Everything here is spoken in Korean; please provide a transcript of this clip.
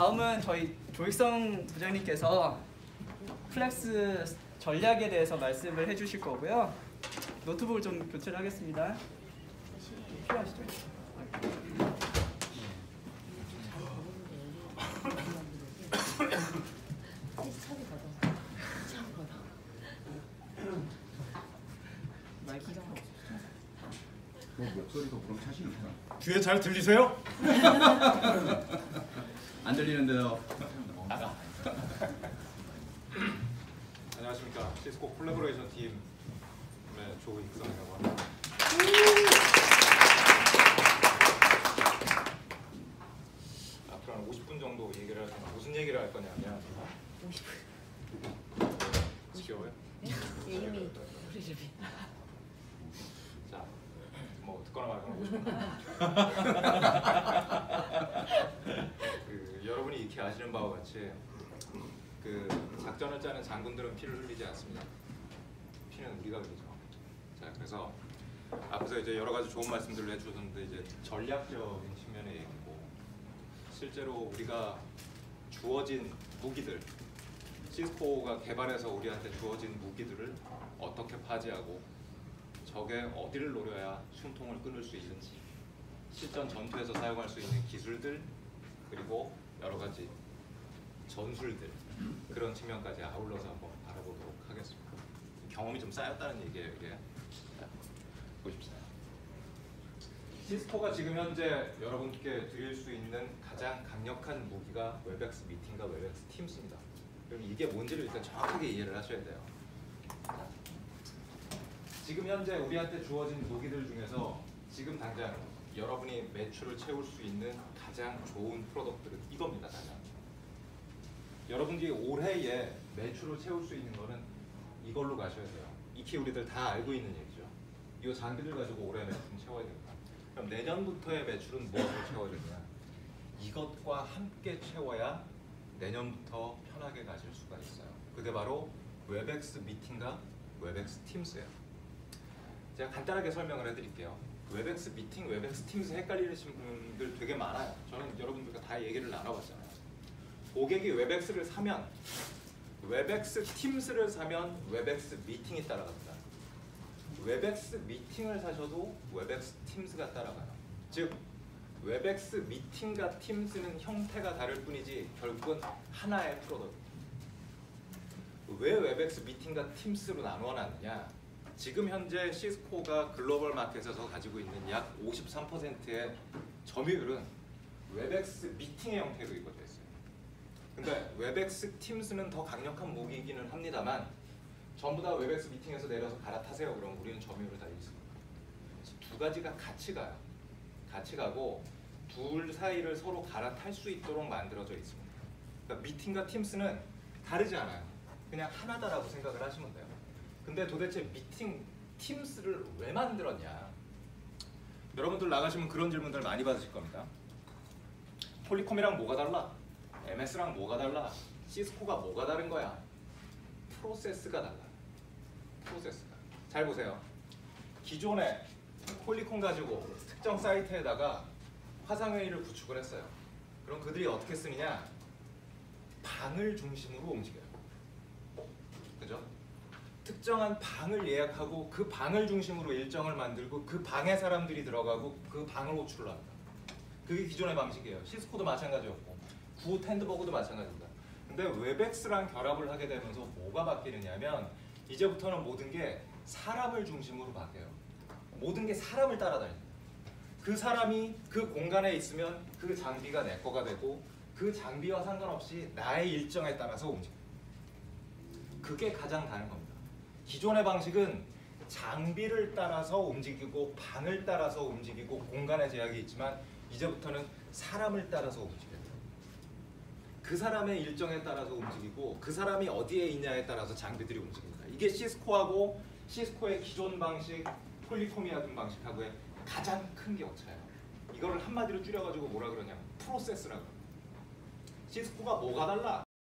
다음은 저희 조익성 부장님께서 Flex 전략에 대해서 말씀을 해주실 거고요. 노트북을 좀 교체를 하겠습니다. 필요하시죠? 마이크 뭐 목소리도 그럼. 뒤에 잘 들리세요? 안 들리는데요. 안녕하십니까. 시스코 콜라보레이션 팀의 조익성이라고 합니다. 앞으로 한 50분 정도 얘기를 할 건데 무슨 얘기를 할 거냐면 지겨워요? 이미 우리를 자, 뭐 듣거나 말거나 50분 그 여러분이 아시는 바와 같이 그 작전을 짜는 장군들은 피를 흘리지 않습니다. 피는 우리가 흘리죠. 자, 그래서 앞에서 이제 여러 가지 좋은 말씀들을 해주셨는데 이제 전략적인 측면의 얘기고 실제로 우리가 주어진 무기들 시스코가 개발해서 우리한테 주어진 무기들을 어떻게 파지하고 적의 어디를 노려야 숨통을 끊을 수 있는지 실전 전투에서 사용할 수 있는 기술들 그리고 여러 가지 전술들 그런 측면까지 아울러서 한번 바라보도록 하겠습니다. 경험이 좀 쌓였다는 얘기예요 이게. 자, 보십시다. Cisco가 지금 현재 여러분께 드릴 수 있는 가장 강력한 무기가 Webex Meeting과 Webex Teams입니다. 그럼 이게 뭔지를 일단 정확하게 이해를 하셔야 돼요. 지금 현재 우리한테 주어진 무기들 중에서 지금 당장 여러분이 매출을 채울 수 있는 가장 좋은 프로덕트는 이겁니다. 가장. 여러분들이 올해에 매출을 채울 수 있는 거는 이걸로 가셔야 돼요. 익히 우리들 다 알고 있는 얘기죠. 이 장비들 가지고 올해 매출 채워야 됩니다. 그럼 내년부터의 매출은 무엇으로 채워야 되냐? 이것과 함께 채워야 내년부터 편하게 가실 수가 있어요. 그게 바로 Webex Meeting과 Webex Teams예요. 제가 간단하게 설명을 해드릴게요. Webex Meeting, Webex Teams 헷갈리시는 분들 되게 많아요. 저는 여러분들과 다 얘기를 나눠봤잖아요. 고객이 Webex를 사면 Webex Teams를 사면 Webex Meeting이 따라갑니다. Webex Meeting을 사셔도 Webex Teams가 따라가요. 즉 Webex Meeting과 Teams는 형태가 다를 뿐이지 결국은 하나의 product. 왜 Webex Meeting과 Teams로 나누어 놨느냐? 지금 현재 Cisco가 global market에서 가지고 있는 약 53%의 점유율은 Webex Meeting의 형태로 이루어져 있어요. 근데 Webex Teams는 더 강력한 무기이기는 합니다만 전부 다 Webex Meeting에서 내려서 갈아타세요. 그럼 우리는 점유율을 다 잃습니다. 그래서 두 가지가 같이 가요. 같이 가고 둘 사이를 서로 갈아탈 수 있도록 만들어져 있습니다. 그러니까 Meeting과 Teams는 다르지 않아요. 그냥 하나다라고 생각을 하시면 돼요. 근데 도대체 Meeting Teams를 왜 만들었냐? 여러분들 나가시면 그런 질문들 많이 받으실 겁니다. Polycom이랑 뭐가 달라? MS랑 뭐가 달라? Cisco가 뭐가 다른 거야? 프로세스가 달라. 프로세스가. 잘 보세요. 기존에 폴리콤 가지고 특정 사이트에다가 화상회의를 구축을 했어요. 그럼 그들이 어떻게 쓰느냐? 방을 중심으로 움직여요. 그죠? 특정한 방을 예약하고 그 방을 중심으로 일정을 만들고 그 방에 사람들이 들어가고 그 방을 호출을 합니다. 그게 기존의 방식이에요. 시스코도 마찬가지였고 구 텐드버그도 마찬가지입니다. 근데 웹엑스랑 결합을 하게 되면서 뭐가 바뀌느냐면 이제부터는 모든 게 사람을 중심으로 바뀌어요. 모든 게 사람을 따라다닙니다. 그 사람이 그 공간에 있으면 그 장비가 내 거가 되고 그 장비와 상관없이 나의 일정에 따라서 움직여요. 그게 가장 다른 겁니다. 기존의 방식은 장비를 따라서 움직이고 방을 따라서 움직이고 공간의 제약이 있지만 이제부터는 사람을 따라서 움직여요. 그 사람의 일정에 따라서 움직이고 그 사람이 어디에 있냐에 따라서 장비들이 움직입니다. 이게 시스코하고 시스코의 기존 방식, 폴리콤이 하던 방식하고의 가장 큰 격차예요. 이거를 한마디로 줄여가지고 뭐라 그러냐면 프로세스라고. 시스코가 뭐가 달라?